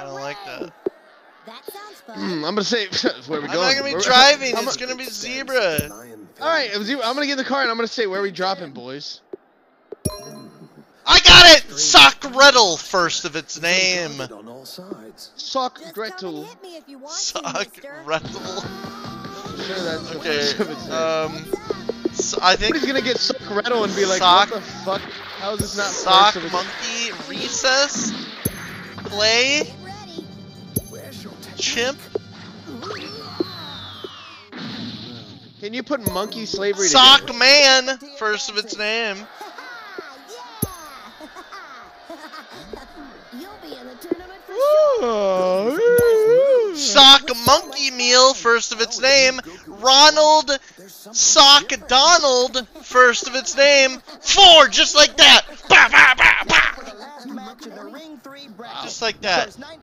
I don't like that. That sounds fun. Hmm, I'm gonna say where we going. I'm going. not gonna be Where- driving. I'm It's a- gonna be zebra. All right, I'm gonna get in the car and I'm gonna say where we dropping, boys. I got it. Sockrettle, first of its name. Sock all sides. Sock Just Gretel. and hit me if you want to, mister. Sockrettle. I'm sure Okay. first of its name. Um, so I think he's gonna get Sock Gretel and be like, Sock- what the fuck? How is this not sock first of its monkey recess play chimp Can you put monkey slavery sock together? man, first of its name. You'll be in the tournament for Sock monkey meal, first of its name. Ronald Sock Donald, first of its name. Four, just like that. Bah, bah, bah, bah. The last match of the Ring 3 bracket. Just like that. Shows nine